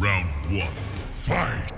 Round one, fight!